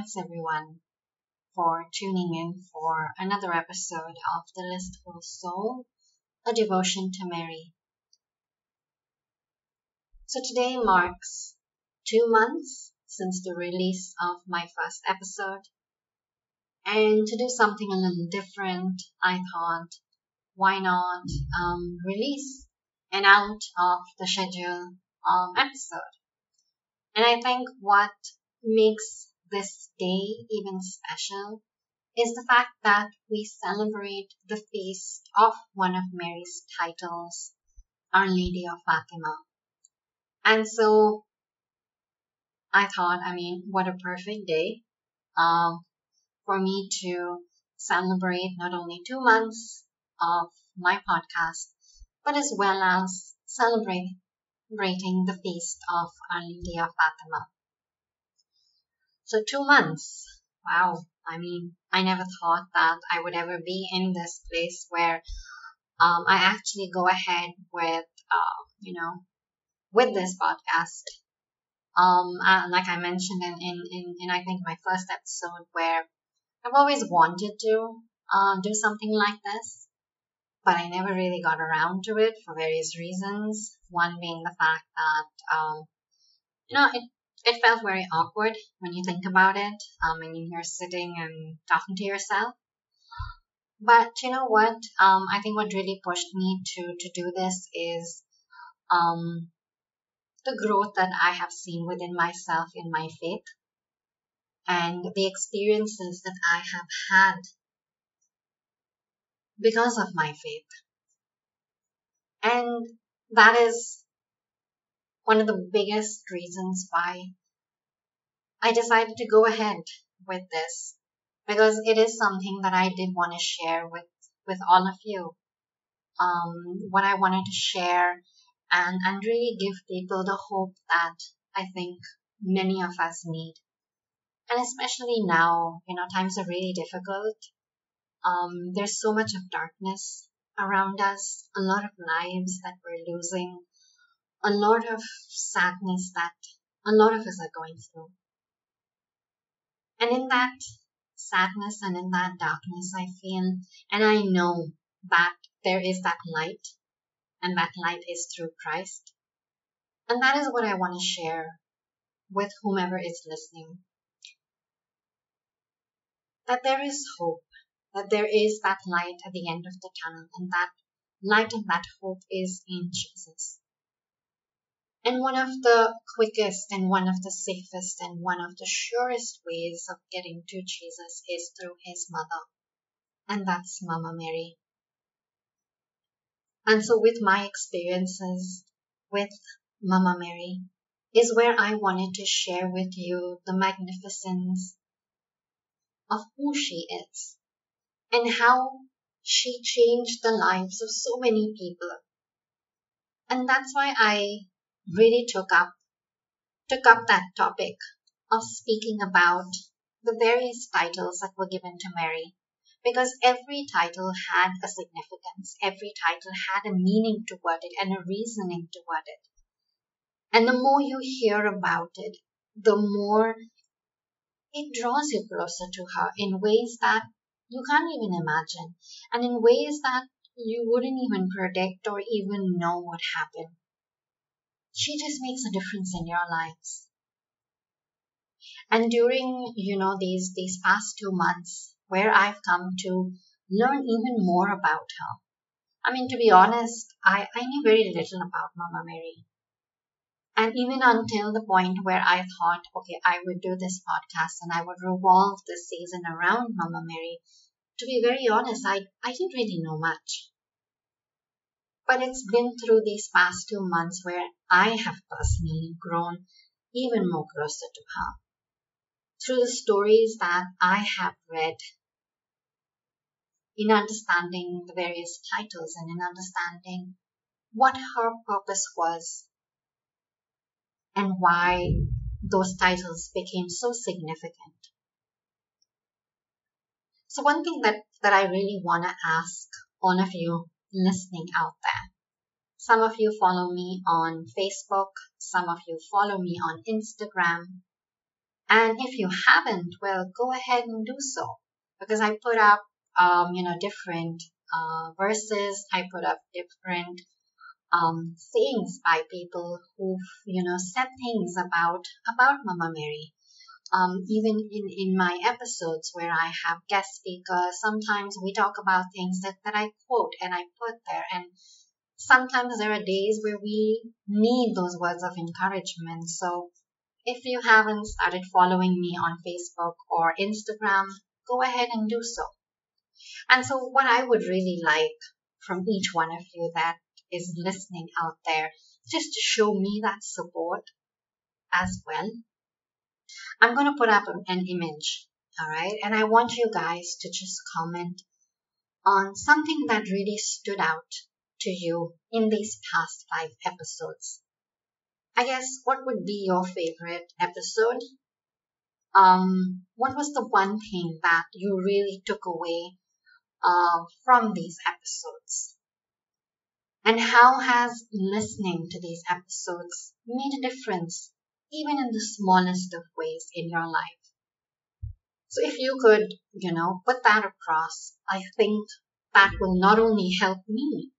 Thanks everyone for tuning in for another episode of The Listful Soul, a devotion to Mary. So today marks two months since the release of my first episode. And to do something a little different, I thought, why not um, release an out of the schedule um, episode? And I think what makes this day even special is the fact that we celebrate the feast of one of Mary's titles, Our Lady of Fatima. And so I thought, I mean, what a perfect day um, for me to celebrate not only two months of my podcast, but as well as celebrating the feast of Our Lady of Fatima. So two months. Wow. I mean, I never thought that I would ever be in this place where um, I actually go ahead with, uh, you know, with this podcast. Um, uh, like I mentioned in, in, in, in, I think my first episode where I've always wanted to uh, do something like this, but I never really got around to it for various reasons. One being the fact that, um, you know, it it felt very awkward when you think about it, um, and you're sitting and talking to yourself. But you know what? Um, I think what really pushed me to to do this is um, the growth that I have seen within myself in my faith, and the experiences that I have had because of my faith. And that is one of the biggest reasons why I decided to go ahead with this because it is something that I did want to share with, with all of you. Um, what I wanted to share and, and really give people the hope that I think many of us need. And especially now, you know, times are really difficult. Um, there's so much of darkness around us, a lot of lives that we're losing, a lot of sadness that a lot of us are going through. And in that sadness and in that darkness, I feel and I know that there is that light, and that light is through Christ. And that is what I want to share with whomever is listening. That there is hope, that there is that light at the end of the tunnel, and that light and that hope is in Jesus. And one of the quickest and one of the safest and one of the surest ways of getting to Jesus is through his mother. And that's Mama Mary. And so with my experiences with Mama Mary is where I wanted to share with you the magnificence of who she is and how she changed the lives of so many people. And that's why I really took up took up that topic of speaking about the various titles that were given to Mary. Because every title had a significance. Every title had a meaning toward it and a reasoning toward it. And the more you hear about it the more it draws you closer to her in ways that you can't even imagine. And in ways that you wouldn't even predict or even know would happen she just makes a difference in your lives. And during, you know, these, these past two months where I've come to learn even more about her. I mean, to be honest, I, I knew very little about Mama Mary. And even until the point where I thought, okay, I would do this podcast and I would revolve this season around Mama Mary, to be very honest, I, I didn't really know much. But it's been through these past two months where I have personally grown even more closer to her. Through the stories that I have read, in understanding the various titles and in understanding what her purpose was and why those titles became so significant. So one thing that, that I really want to ask all of you listening out there. Some of you follow me on Facebook, some of you follow me on Instagram, And if you haven't, well, go ahead and do so because I put up, um, you know, different uh, verses. I put up different um, sayings by people who've, you know, said things about about Mama Mary. Um, even in, in my episodes where I have guest speakers, sometimes we talk about things that, that I quote and I put there. And sometimes there are days where we need those words of encouragement. So if you haven't started following me on Facebook or Instagram, go ahead and do so. And so what I would really like from each one of you that is listening out there, just to show me that support as well. I'm going to put up an image, all right? And I want you guys to just comment on something that really stood out to you in these past five episodes. I guess what would be your favorite episode? Um, what was the one thing that you really took away uh, from these episodes? And how has listening to these episodes made a difference, even in the smallest of ways in your life? So if you could, you know, put that across, I think that will not only help me,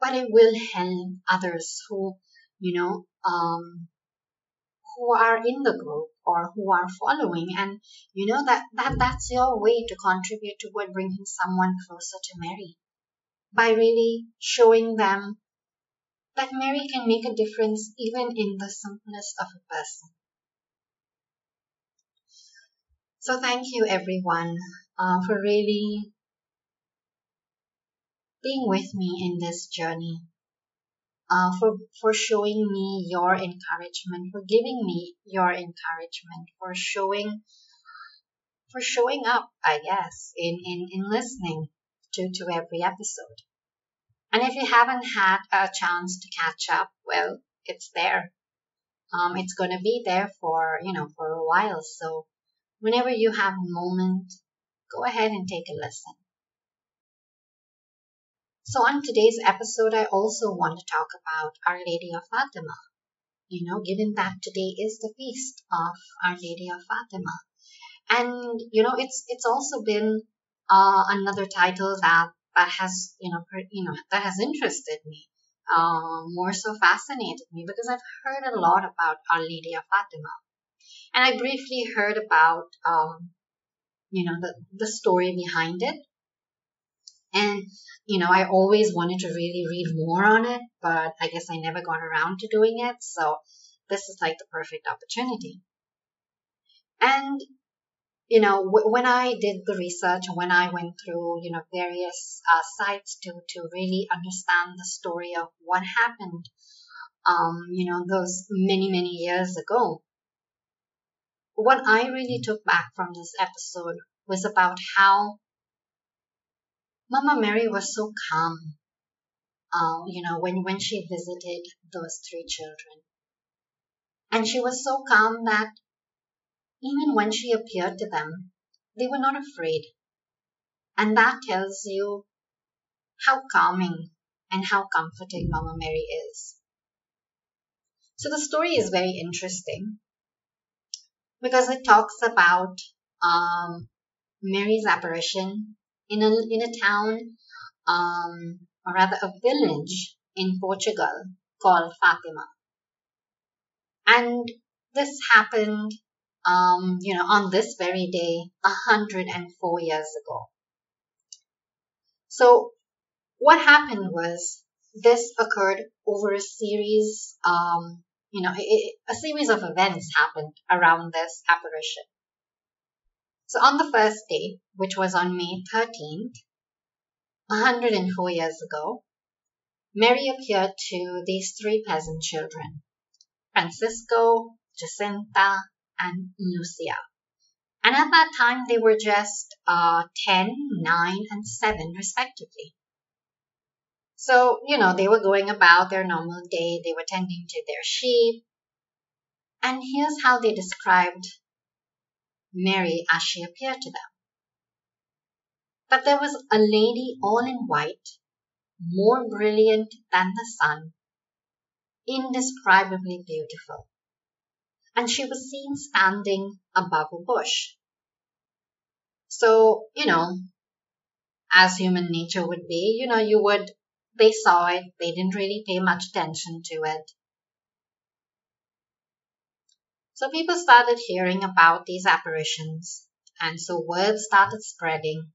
but it will help others who, you know, um, who are in the group or who are following and you know that, that that's your way to contribute toward bringing someone closer to mary by really showing them that mary can make a difference even in the simplest of a person so thank you everyone uh, for really being with me in this journey uh, for for showing me your encouragement, for giving me your encouragement, for showing for showing up, I guess, in, in, in listening to, to every episode. And if you haven't had a chance to catch up, well, it's there. Um, it's gonna be there for, you know, for a while. So whenever you have a moment, go ahead and take a listen. So on today's episode, I also want to talk about Our Lady of Fatima. You know, given that today is the feast of Our Lady of Fatima. And, you know, it's, it's also been, uh, another title that has, you know, per, you know, that has interested me, uh, more so fascinated me because I've heard a lot about Our Lady of Fatima. And I briefly heard about, um, you know, the, the story behind it and, you know, I always wanted to really read more on it, but I guess I never got around to doing it. So this is like the perfect opportunity. And, you know, w- when I did the research, when I went through, you know, various uh, sites to, to really understand the story of what happened, um, you know, those many, many years ago, what I really took back from this episode was about how Mama Mary was so calm, uh, you know, when, when she visited those three children. And she was so calm that even when she appeared to them, they were not afraid. And that tells you how calming and how comforting Mama Mary is. So the story is very interesting because it talks about um, Mary's apparition in a, in a town, um, or rather a village in Portugal called Fatima. And this happened, um, you know, on this very day, 104 years ago. So what happened was this occurred over a series, um, you know, a series of events happened around this apparition. So on the first day, which was on May 13th, 104 years ago, Mary appeared to these three peasant children, Francisco, Jacinta, and Lucia. And at that time, they were just uh, 10, 9, and 7, respectively. So, you know, they were going about their normal day. They were tending to their sheep. And here's how they described Mary as she appeared to them. But there was a lady all in white, more brilliant than the sun, indescribably beautiful. And she was seen standing above a bush. So, you know, as human nature would be, you know, you would, they saw it, they didn't really pay much attention to it. So people started hearing about these apparitions, and so word started spreading.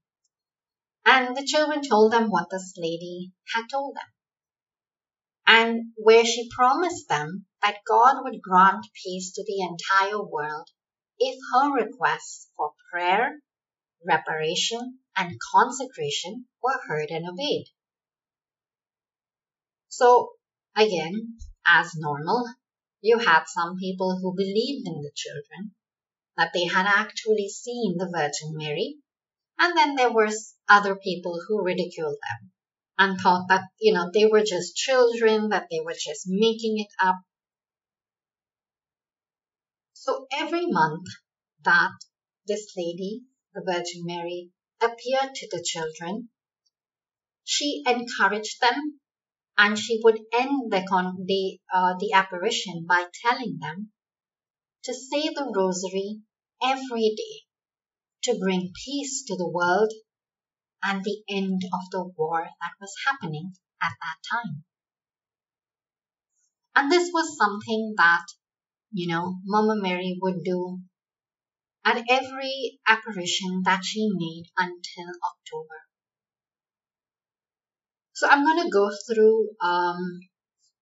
And the children told them what this lady had told them. And where she promised them that God would grant peace to the entire world if her requests for prayer, reparation, and consecration were heard and obeyed. So, again, as normal, you had some people who believed in the children, that they had actually seen the Virgin Mary, and then there were other people who ridiculed them and thought that, you know, they were just children, that they were just making it up. So every month that this lady, the Virgin Mary, appeared to the children, she encouraged them and she would end the, con- the, uh, the apparition by telling them to say the rosary every day to bring peace to the world and the end of the war that was happening at that time. And this was something that, you know, Mama Mary would do at every apparition that she made until October. So I'm going to go through, um,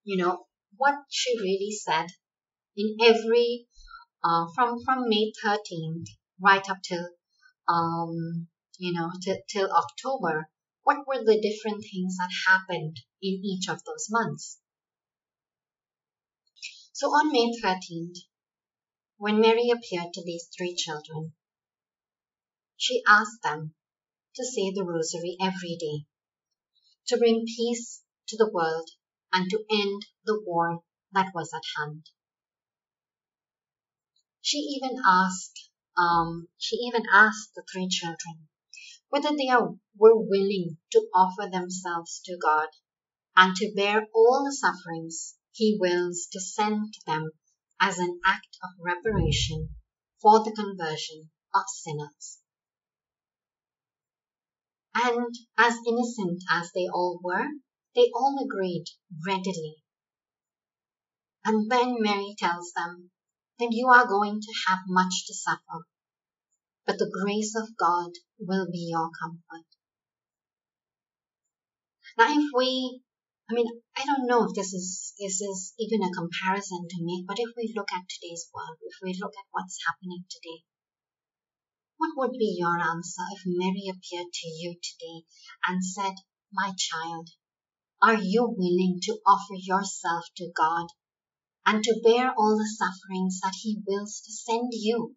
you know, what she really said in every, uh, from, from May 13th right up till, um, you know, till October. What were the different things that happened in each of those months? So on May 13th, when Mary appeared to these three children, she asked them to say the rosary every day to bring peace to the world and to end the war that was at hand. She even asked, um, she even asked the three children whether they are, were willing to offer themselves to God and to bear all the sufferings He wills to send them as an act of reparation for the conversion of sinners. And as innocent as they all were, they all agreed readily. And then Mary tells them that you are going to have much to suffer, but the grace of God will be your comfort. Now, if we, I mean, I don't know if this is this is even a comparison to make, but if we look at today's world, if we look at what's happening today, what would be your answer if Mary appeared to you today and said, My child, are you willing to offer yourself to God and to bear all the sufferings that He wills to send you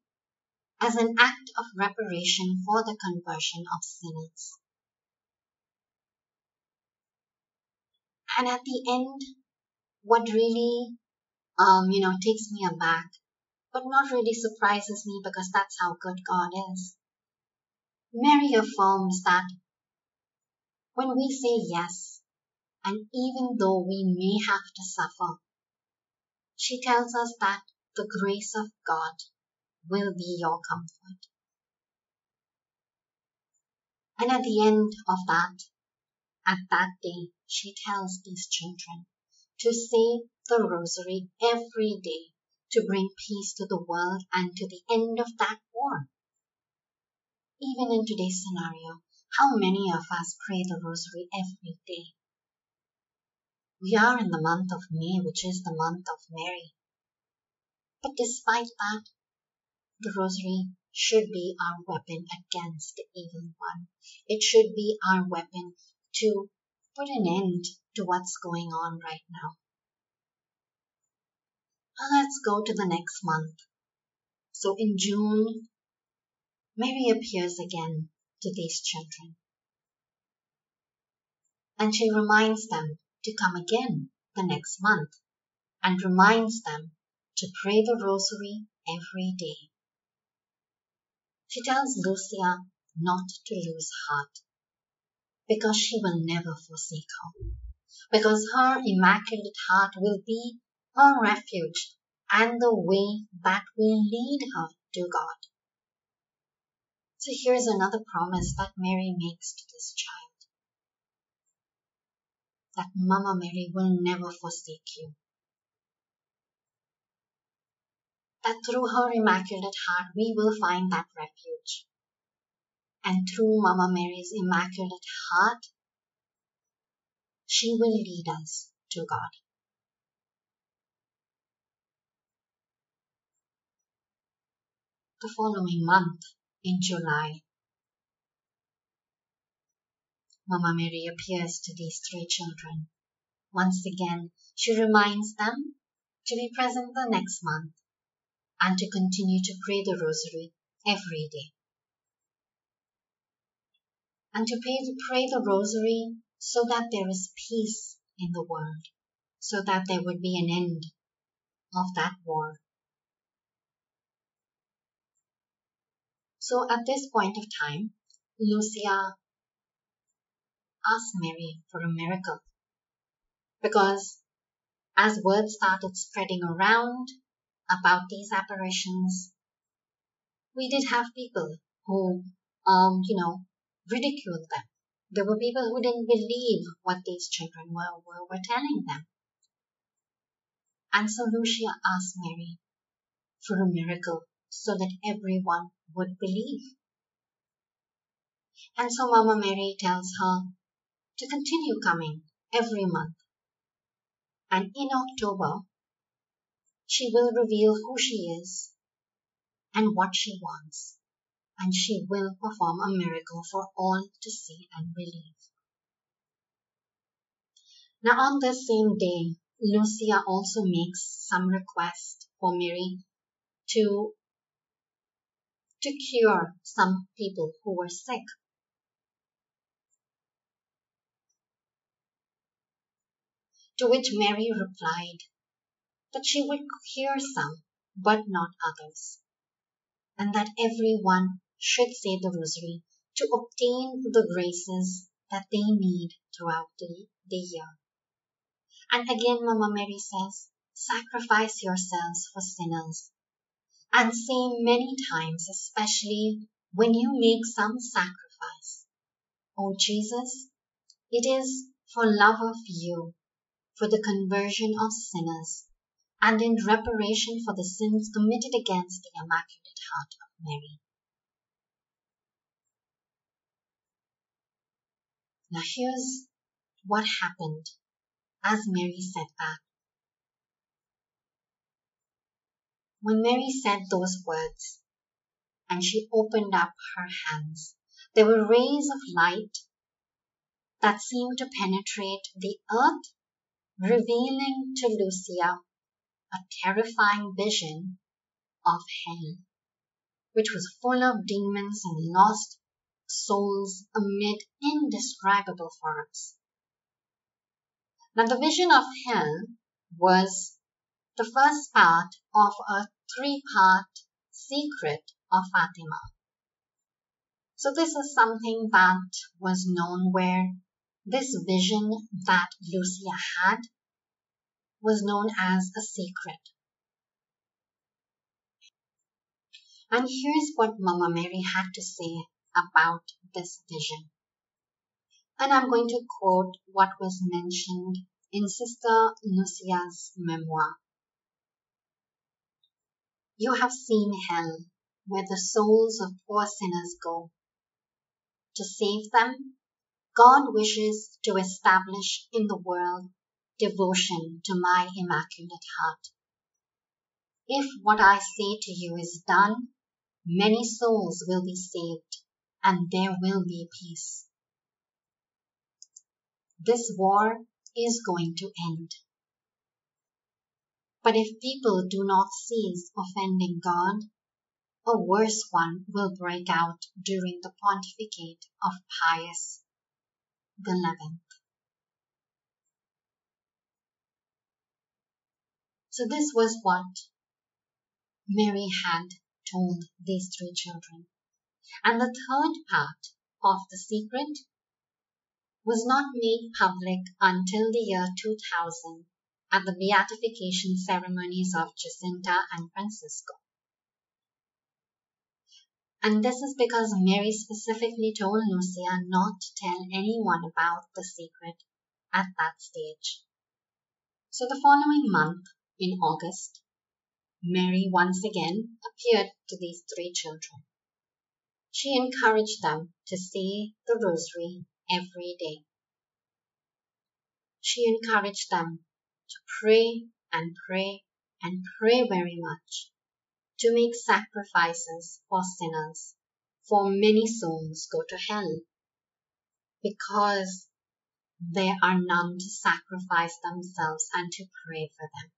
as an act of reparation for the conversion of sinners? And at the end, what really, um, you know, takes me aback but not really surprises me because that's how good God is. Mary affirms that when we say yes, and even though we may have to suffer, she tells us that the grace of God will be your comfort. And at the end of that, at that day, she tells these children to say the rosary every day to bring peace to the world and to the end of that war. Even in today's scenario, how many of us pray the rosary every day? We are in the month of May, which is the month of Mary. But despite that, the rosary should be our weapon against the evil one. It should be our weapon to put an end to what's going on right now. Let's go to the next month. So in June, Mary appears again to these children. And she reminds them to come again the next month and reminds them to pray the rosary every day. She tells Lucia not to lose heart because she will never forsake her, because her immaculate heart will be her refuge and the way that will lead her to God. So here's another promise that Mary makes to this child that Mama Mary will never forsake you. That through her Immaculate Heart we will find that refuge. And through Mama Mary's Immaculate Heart, she will lead us to God. The following month, in July, Mama Mary appears to these three children. Once again, she reminds them to be present the next month and to continue to pray the rosary every day. And to pray, pray the rosary so that there is peace in the world, so that there would be an end of that war. So at this point of time, Lucia asked Mary for a miracle. Because as word started spreading around about these apparitions, we did have people who, um, you know, ridiculed them. There were people who didn't believe what these children were, were, were telling them. And so Lucia asked Mary for a miracle so that everyone would believe. And so Mama Mary tells her to continue coming every month. And in October, she will reveal who she is and what she wants, and she will perform a miracle for all to see and believe. Now, on this same day, Lucia also makes some request for Mary to to cure some people who were sick To which Mary replied that she would cure some, but not others, and that every one should say the rosary to obtain the graces that they need throughout the, the year. And again, Mama Mary says, sacrifice yourselves for sinners. And say many times, especially when you make some sacrifice, Oh Jesus, it is for love of you for the conversion of sinners and in reparation for the sins committed against the Immaculate Heart of Mary. Now here's what happened as Mary said that. When Mary said those words and she opened up her hands, there were rays of light that seemed to penetrate the earth revealing to Lucia a terrifying vision of hell, which was full of demons and lost souls amid indescribable forms. Now, the vision of hell was the first part of a three part secret of Fatima. So, this is something that was known where this vision that Lucia had was known as a secret. And here's what Mama Mary had to say about this vision. And I'm going to quote what was mentioned in Sister Lucia's memoir. You have seen hell, where the souls of poor sinners go. To save them, God wishes to establish in the world devotion to my Immaculate Heart. If what I say to you is done, many souls will be saved and there will be peace. This war is going to end. But if people do not cease offending God, a worse one will break out during the pontificate of Pius eleventh. So this was what Mary had told these three children. And the third part of the secret was not made public until the year 2000 at the beatification ceremonies of Jacinta and Francisco. And this is because Mary specifically told Lucia not to tell anyone about the secret at that stage. So the following month, in August, Mary once again appeared to these three children. She encouraged them to say the rosary every day. She encouraged them to pray and pray and pray very much, to make sacrifices for sinners, for many souls go to hell, because there are none to sacrifice themselves and to pray for them.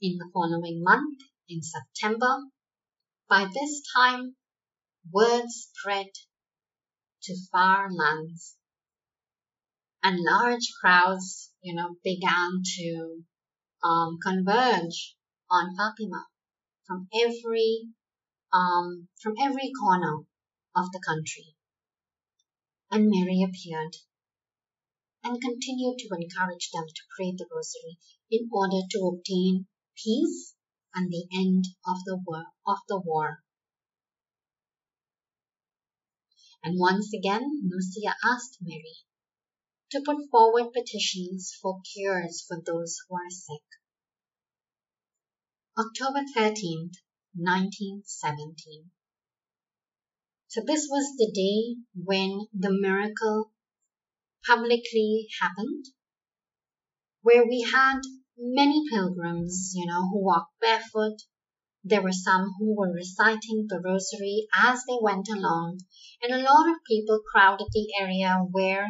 In the following month, in September, by this time, word spread to far lands and large crowds, you know, began to um, converge on Fatima from every um, from every corner of the country. And Mary appeared and continued to encourage them to pray the rosary in order to obtain peace and the end of the war of the war. And once again Lucia asked Mary to put forward petitions for cures for those who are sick. October 13th, 1917. So this was the day when the miracle publicly happened, where we had many pilgrims, you know, who walked barefoot. There were some who were reciting the rosary as they went along, and a lot of people crowded the area where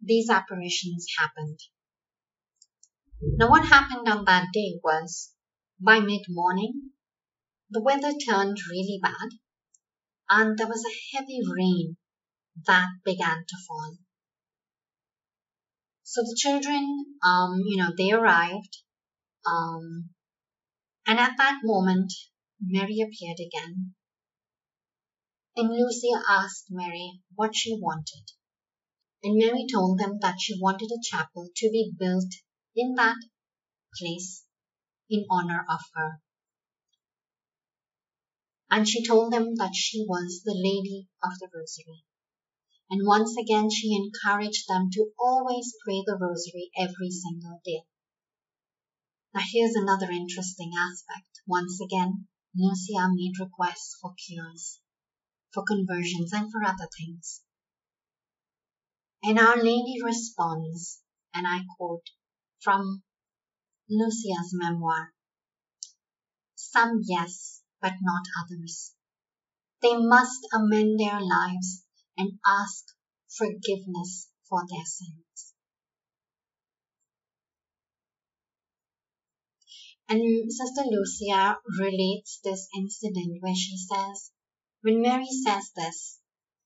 these apparitions happened. Now, what happened on that day was by mid morning, the weather turned really bad, and there was a heavy rain that began to fall. So the children, um, you know, they arrived um, and at that moment, Mary appeared again. And Lucia asked Mary what she wanted. And Mary told them that she wanted a chapel to be built in that place in honor of her. And she told them that she was the Lady of the Rosary. And once again, she encouraged them to always pray the Rosary every single day. Now here's another interesting aspect. Once again, Lucia made requests for cures, for conversions, and for other things. And Our Lady responds, and I quote from Lucia's memoir Some yes, but not others. They must amend their lives and ask forgiveness for their sins. And Sister Lucia relates this incident where she says, when Mary says this,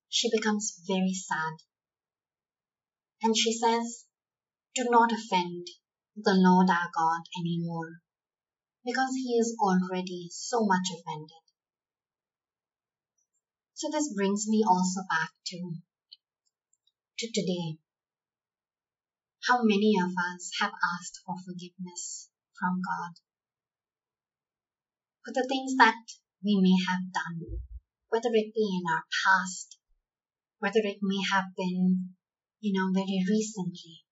she becomes very sad. And she says, do not offend the Lord our God anymore, because he is already so much offended. So this brings me also back to, to today. How many of us have asked for forgiveness from God? For the things that we may have done, whether it be in our past, whether it may have been, you know, very recently.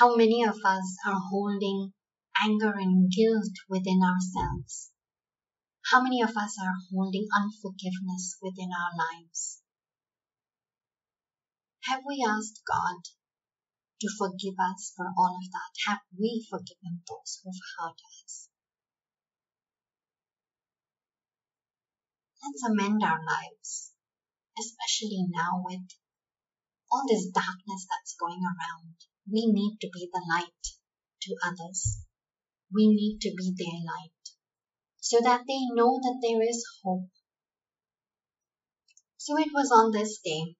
How many of us are holding anger and guilt within ourselves? How many of us are holding unforgiveness within our lives? Have we asked God to forgive us for all of that? Have we forgiven those who've hurt us? Let's amend our lives, especially now with all this darkness that's going around. We need to be the light to others. We need to be their light so that they know that there is hope. So it was on this day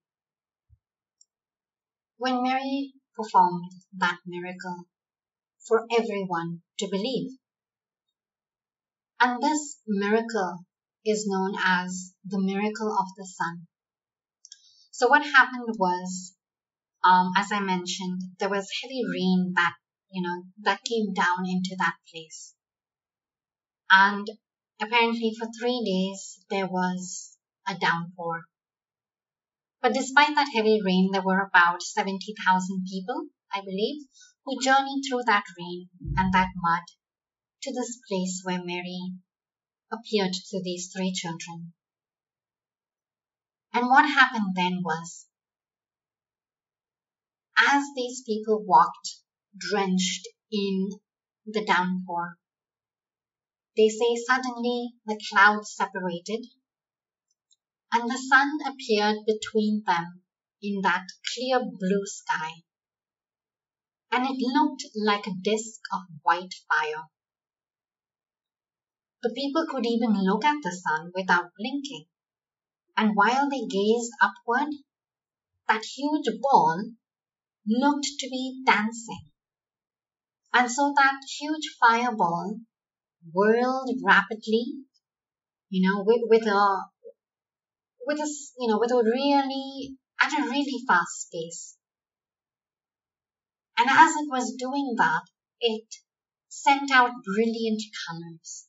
when Mary performed that miracle for everyone to believe. And this miracle is known as the miracle of the sun. So what happened was, um, as I mentioned, there was heavy rain that you know, that came down into that place. And apparently for three days there was a downpour. But despite that heavy rain, there were about 70,000 people, I believe, who journeyed through that rain and that mud to this place where Mary appeared to these three children. And what happened then was, as these people walked drenched in the downpour, they say suddenly the clouds separated and the sun appeared between them in that clear blue sky. And it looked like a disk of white fire. The people could even look at the sun without blinking. And while they gazed upward, that huge ball looked to be dancing. And so that huge fireball whirled rapidly, you know, with, with a with a you know with a really at a really fast pace. And as it was doing that, it sent out brilliant colors,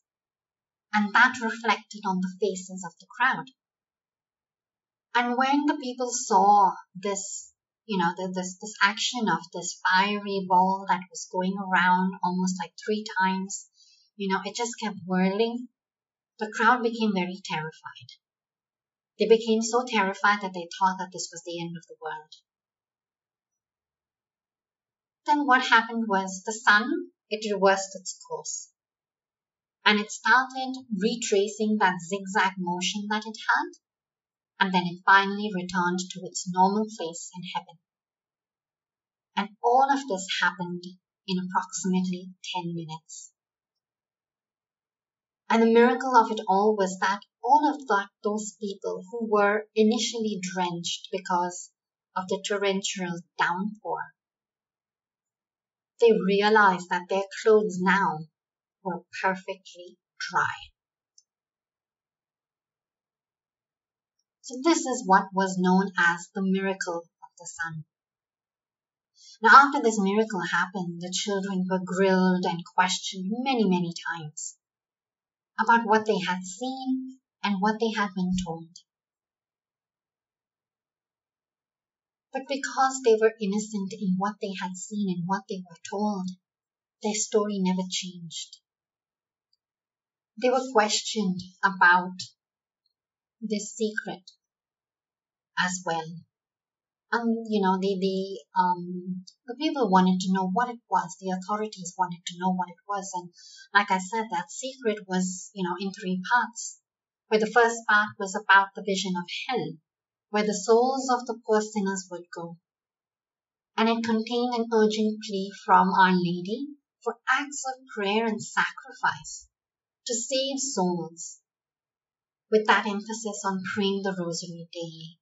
and that reflected on the faces of the crowd. And when the people saw this, you know, this this action of this fiery ball that was going around almost like three times, you know, it just kept whirling. The crowd became very terrified. They became so terrified that they thought that this was the end of the world. Then what happened was the sun, it reversed its course. And it started retracing that zigzag motion that it had. And then it finally returned to its normal place in heaven. And all of this happened in approximately 10 minutes. And the miracle of it all was that all of that, those people who were initially drenched because of the torrential downpour, they realized that their clothes now were perfectly dry. So this is what was known as the miracle of the sun. Now after this miracle happened, the children were grilled and questioned many, many times about what they had seen and what they had been told. But because they were innocent in what they had seen and what they were told, their story never changed. They were questioned about this secret as well. And you know the the um the people wanted to know what it was the authorities wanted to know what it was. And like i said that secret was you know in three parts where the first part was about the vision of hell where the souls of the poor sinners would go. And it contained an urgent plea from our lady for acts of prayer and sacrifice to save souls with that emphasis on praying the rosary daily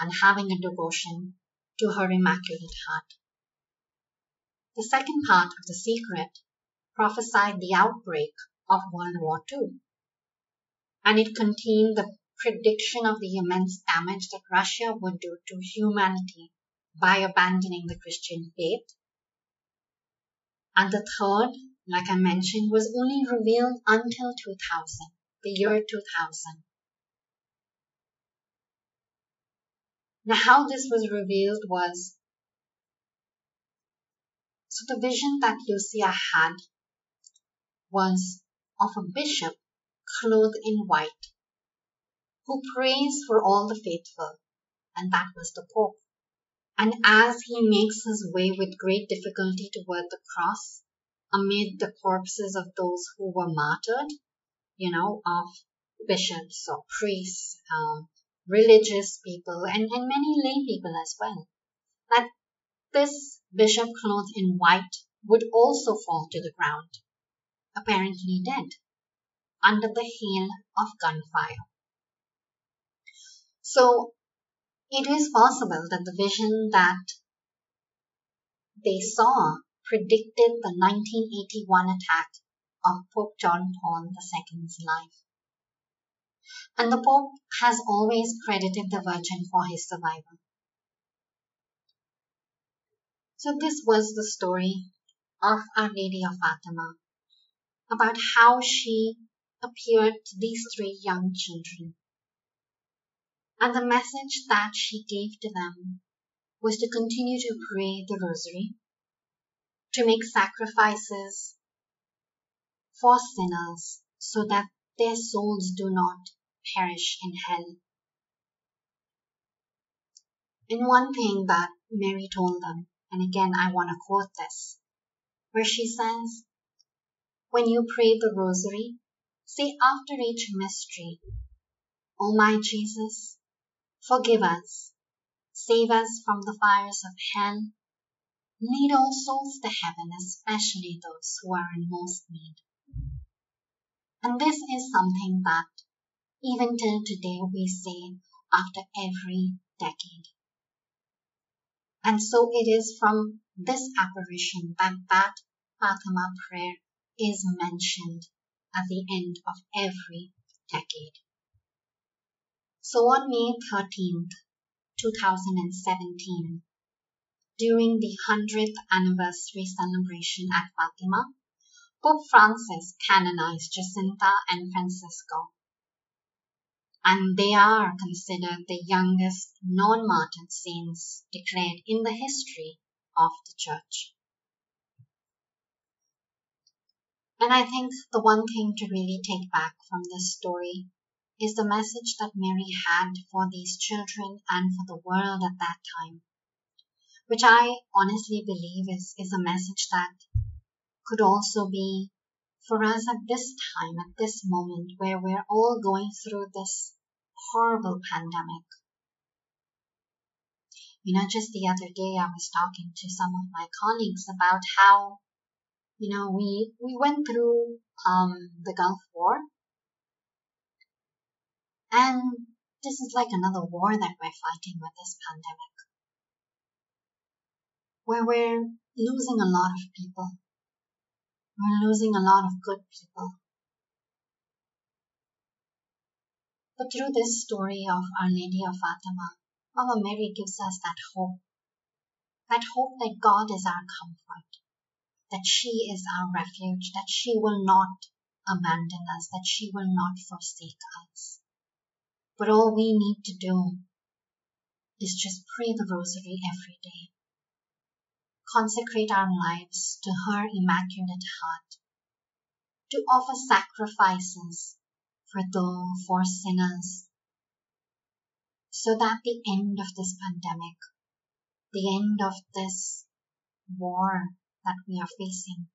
and having a devotion to her Immaculate Heart. The second part of the secret prophesied the outbreak of World War II, and it contained the prediction of the immense damage that Russia would do to humanity by abandoning the Christian faith. And the third, like I mentioned, was only revealed until 2000, the year 2000. Now, how this was revealed was so the vision that Lucia had was of a bishop clothed in white who prays for all the faithful, and that was the Pope. And as he makes his way with great difficulty toward the cross, amid the corpses of those who were martyred, you know, of bishops or priests, um, religious people and, and many lay people as well, that this bishop clothed in white would also fall to the ground, apparently dead, under the hail of gunfire. So it is possible that the vision that they saw predicted the 1981 attack of Pope John Paul II's life and the Pope has always credited the Virgin for his survival. So this was the story of Our Lady of Fatima about how she appeared to these three young children. And the message that she gave to them was to continue to pray the rosary, to make sacrifices for sinners so that their souls do not perish in hell. And one thing that Mary told them, and again I want to quote this, where she says, When you pray the rosary, say after each mystery, O my Jesus, forgive us, save us from the fires of hell, lead all souls to heaven, especially those who are in most need. And this is something that even till today we say after every decade. And so it is from this apparition that that Fatima prayer is mentioned at the end of every decade. So on May 13th, 2017, during the 100th anniversary celebration at Fatima, Pope Francis canonized Jacinta and Francisco and they are considered the youngest non-martyred saints declared in the history of the church. And I think the one thing to really take back from this story is the message that Mary had for these children and for the world at that time, which I honestly believe is, is a message that could also be for us at this time, at this moment, where we're all going through this horrible pandemic. You know, just the other day I was talking to some of my colleagues about how, you know, we we went through um, the Gulf War, and this is like another war that we're fighting with this pandemic, where we're losing a lot of people. We're losing a lot of good people. But through this story of Our Lady of Fatima, Mama Mary gives us that hope. That hope that God is our comfort, that she is our refuge, that she will not abandon us, that she will not forsake us. But all we need to do is just pray the rosary every day. Consecrate our lives to her immaculate heart. To offer sacrifices for those for sinners so that the end of this pandemic, the end of this war that we are facing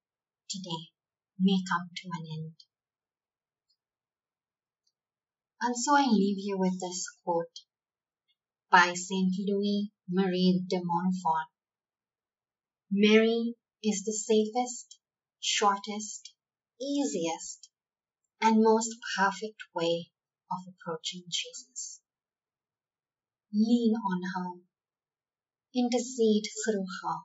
today may come to an end. And so I leave you with this quote by Saint Louis Marie de Montfort. Mary is the safest, shortest, easiest, and most perfect way of approaching Jesus. Lean on her, intercede through her,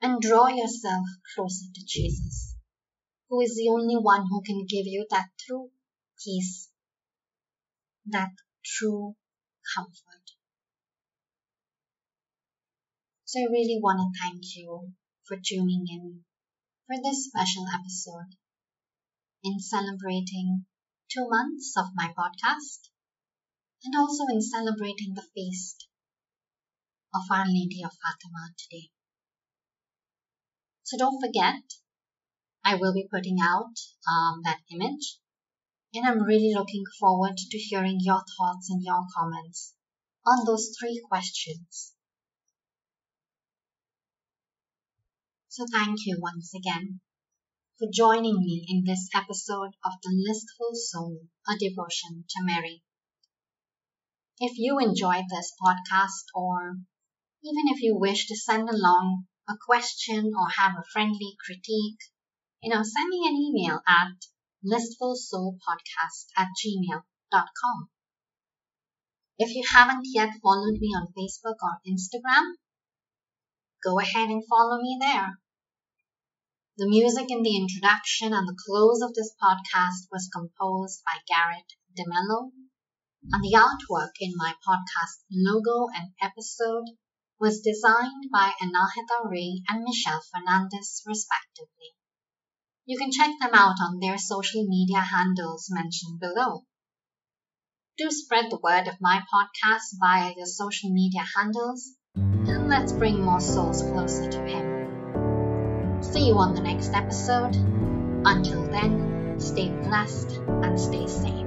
and draw yourself closer to Jesus, who is the only one who can give you that true peace, that true comfort. So I really want to thank you for tuning in for this special episode in celebrating two months of my podcast and also in celebrating the feast of Our Lady of Fatima today. So don't forget, I will be putting out um, that image and I'm really looking forward to hearing your thoughts and your comments on those three questions. So thank you once again for joining me in this episode of The Listful Soul, a devotion to Mary. If you enjoyed this podcast, or even if you wish to send along a question or have a friendly critique, you know, send me an email at listfulsoulpodcast at gmail.com. If you haven't yet followed me on Facebook or Instagram, go ahead and follow me there. The music in the introduction and the close of this podcast was composed by Garreth Demello, and the artwork in my podcast logo and episode was designed by Anahita Ray and Michelle Fernandes, respectively. You can check them out on their social media handles mentioned below. Do spread the word of my podcast via your social media handles, and let's bring more souls closer to Him. See you on the next episode. Until then, stay blessed and stay safe.